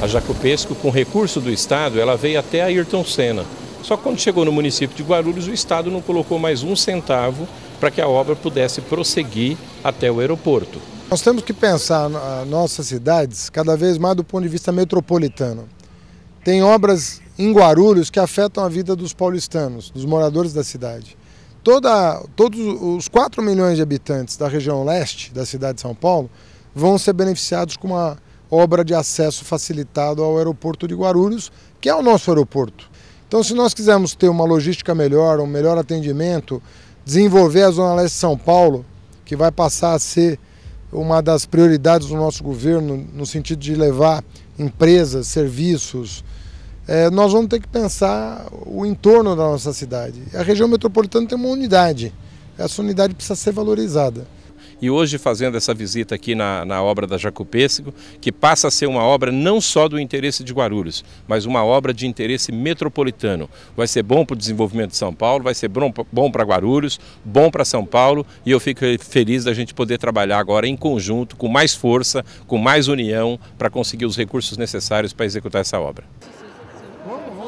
A Jacopesco, com recurso do Estado, ela veio até a Ayrton Senna. Só que quando chegou no município de Guarulhos, o Estado não colocou mais um centavo para que a obra pudesse prosseguir até o aeroporto. Nós temos que pensar nossas cidades cada vez mais do ponto de vista metropolitano. Tem obras em Guarulhos que afetam a vida dos paulistanos, dos moradores da cidade. Toda, todos os 4 milhões de habitantes da região leste da cidade de São Paulo vão ser beneficiados com uma obra de acesso facilitado ao aeroporto de Guarulhos, que é o nosso aeroporto. Então, se nós quisermos ter uma logística melhor, um melhor atendimento, desenvolver a Zona Leste de São Paulo, que vai passar a ser uma das prioridades do nosso governo, no sentido de levar empresas, serviços, é, nós vamos ter que pensar o entorno da nossa cidade. A região metropolitana tem uma unidade, essa unidade precisa ser valorizada e hoje fazendo essa visita aqui na, na obra da Jacopêssego, que passa a ser uma obra não só do interesse de Guarulhos, mas uma obra de interesse metropolitano. Vai ser bom para o desenvolvimento de São Paulo, vai ser bom, bom para Guarulhos, bom para São Paulo e eu fico feliz da gente poder trabalhar agora em conjunto, com mais força, com mais união, para conseguir os recursos necessários para executar essa obra. Vamos, vamos.